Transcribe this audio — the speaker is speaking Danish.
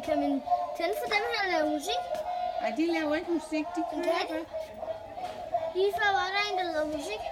Kan man tænde for dem her og lave musik? Nej, de laver ikke musik, de kører okay. bare. Lige før var der en, der lavede musik.